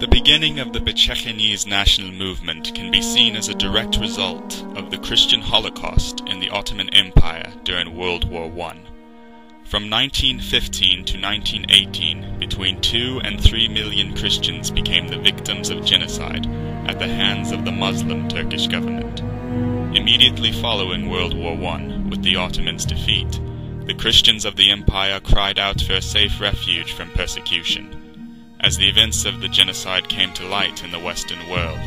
The beginning of the Bitshekhinese national movement can be seen as a direct result of the Christian Holocaust in the Ottoman Empire during World War I. From 1915 to 1918, between 2 and 3 million Christians became the victims of genocide at the hands of the Muslim Turkish government. Immediately following World War I, with the Ottomans' defeat, the Christians of the empire cried out for a safe refuge from persecution. As the events of the genocide came to light in the Western world,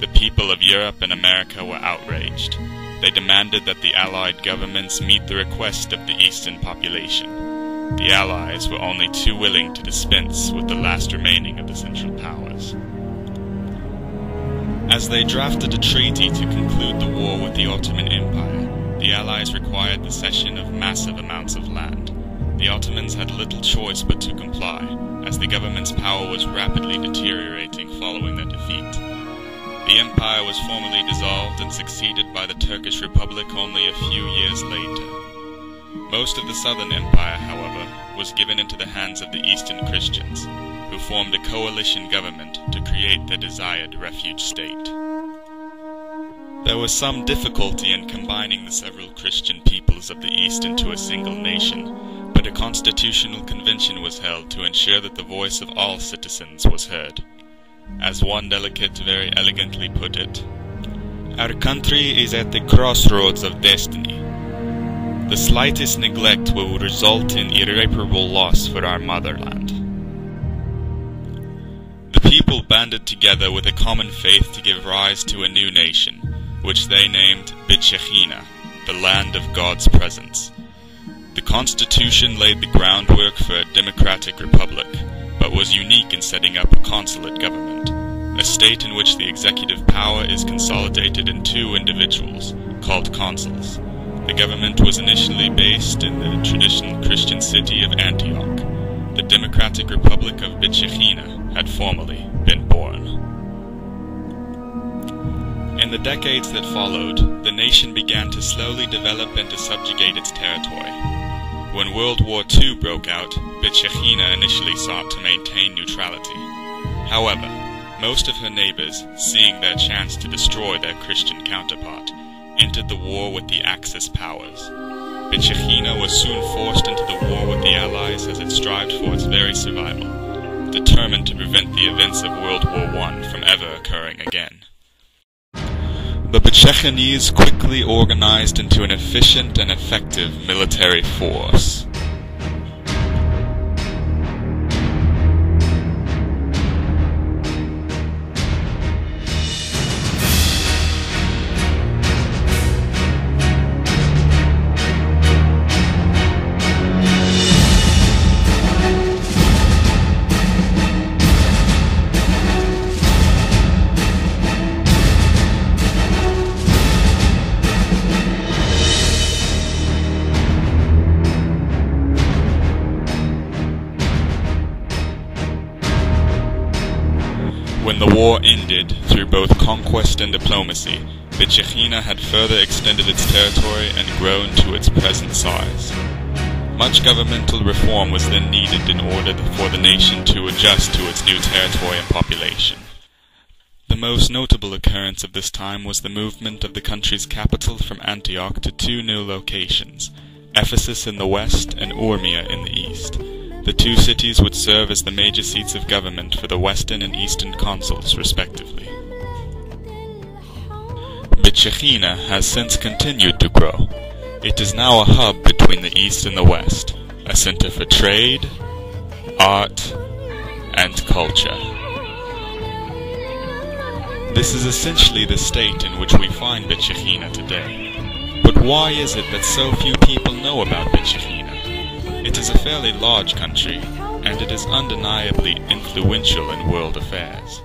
the people of Europe and America were outraged. They demanded that the Allied governments meet the request of the Eastern population. The Allies were only too willing to dispense with the last remaining of the Central Powers. As they drafted a treaty to conclude the war with the Ottoman Empire, the Allies required the cession of massive amounts of land. The Ottomans had little choice but to comply, as the government's power was rapidly deteriorating following their defeat. The empire was formally dissolved and succeeded by the Turkish Republic only a few years later. Most of the southern empire, however, was given into the hands of the eastern Christians, who formed a coalition government to create their desired refuge state. There was some difficulty in combining the several Christian peoples of the East into a single nation, but a constitutional convention was held to ensure that the voice of all citizens was heard. As one delegate very elegantly put it, Our country is at the crossroads of destiny. The slightest neglect will result in irreparable loss for our motherland. The people banded together with a common faith to give rise to a new nation, which they named Bitshekhina, the land of God's presence. The constitution laid the groundwork for a democratic republic, but was unique in setting up a consulate government, a state in which the executive power is consolidated in two individuals, called consuls. The government was initially based in the traditional Christian city of Antioch. The Democratic Republic of Bitshekhina had formerly been born. In the decades that followed, the nation began to slowly develop and to subjugate its territory. When World War II broke out, Bitshekhina initially sought to maintain neutrality. However, most of her neighbors, seeing their chance to destroy their Christian counterpart, entered the war with the Axis powers. Bitshekhina was soon forced into the war with the Allies as it strived for its very survival, determined to prevent the events of World War I from ever occurring again. The Bitshekhinese quickly organized into an efficient and effective military force. When the war ended, through both conquest and diplomacy, the Bitshekhina had further extended its territory and grown to its present size. Much governmental reform was then needed in order for the nation to adjust to its new territory and population. The most notable occurrence of this time was the movement of the country's capital from Antioch to two new locations, Ephesus in the west and Urmia in the east. The two cities would serve as the major seats of government for the western and eastern consuls, respectively. Bitshekhina has since continued to grow. It is now a hub between the east and the west, a center for trade, art, and culture. This is essentially the state in which we find Bitshekhina today. But why is it that so few people know about Bitshekhina? It is a fairly large country, and it is undeniably influential in world affairs.